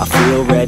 I feel ready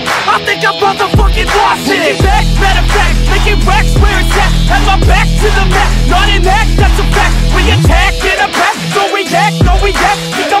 I think I motherfucking lost it. Taking back, matter of fact Making racks where it's at. Have my back to the mat Not an act, that's a fact. We attack in a pack Don't react, no react Think I'm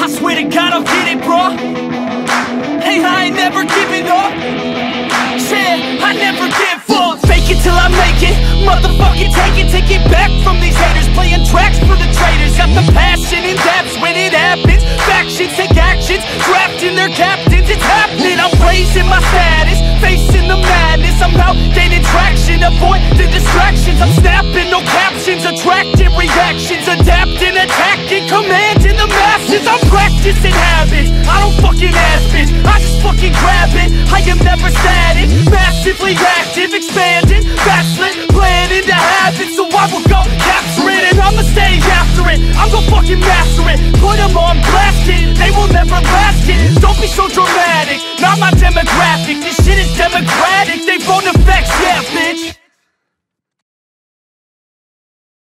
I swear to God I'll get it, bro. Hey, I ain't never giving up. Yeah, I never give up. Fake it till I make it. Motherfucking take it, take it back from these haters. Playing tracks for the traitors. Got the passion in depths when it happens. Factions take actions, drafting their captains. It's happening, I'm raising my status. Facing the madness, I'm out gaining traction. Avoid the distractions, I'm Fucking grab it, I am never static. Massively active, expanding, backslid Planning to happen, so I will